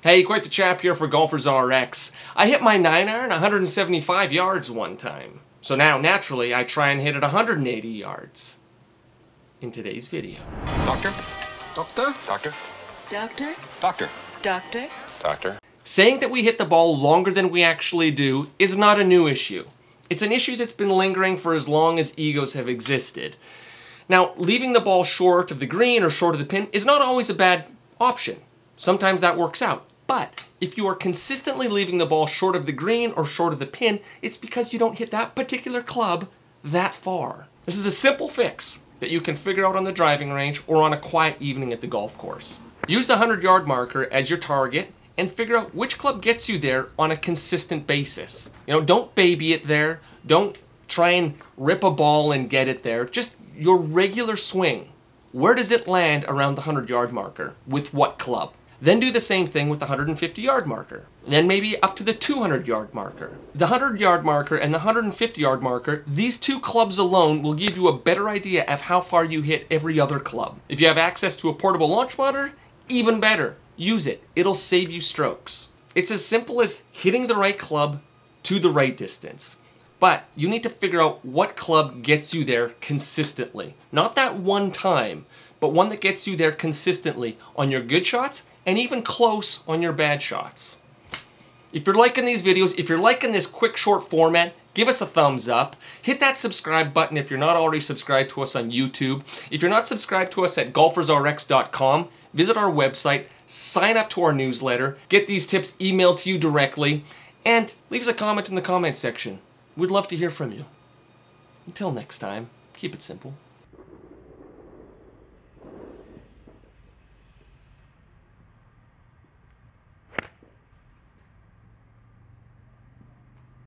Hey, quite the chap here for Golfers RX. I hit my 9 iron 175 yards one time. So now, naturally, I try and hit it 180 yards. In today's video. Doctor? Doctor? Doctor? Doctor? Doctor. Doctor? Doctor? Saying that we hit the ball longer than we actually do is not a new issue. It's an issue that's been lingering for as long as egos have existed. Now, leaving the ball short of the green or short of the pin is not always a bad option. Sometimes that works out. But if you are consistently leaving the ball short of the green or short of the pin, it's because you don't hit that particular club that far. This is a simple fix that you can figure out on the driving range or on a quiet evening at the golf course. Use the 100 yard marker as your target and figure out which club gets you there on a consistent basis. You know, don't baby it there. Don't try and rip a ball and get it there. Just your regular swing. Where does it land around the 100 yard marker? With what club? Then do the same thing with the 150 yard marker. Then maybe up to the 200 yard marker. The 100 yard marker and the 150 yard marker, these two clubs alone will give you a better idea of how far you hit every other club. If you have access to a portable launch monitor, even better. Use it. It'll save you strokes. It's as simple as hitting the right club to the right distance. But you need to figure out what club gets you there consistently. Not that one time, but one that gets you there consistently on your good shots and even close on your bad shots. If you're liking these videos, if you're liking this quick short format, give us a thumbs up. Hit that subscribe button if you're not already subscribed to us on YouTube. If you're not subscribed to us at golfersrx.com, visit our website, sign up to our newsletter, get these tips emailed to you directly, and leave us a comment in the comment section. We'd love to hear from you. Until next time, keep it simple.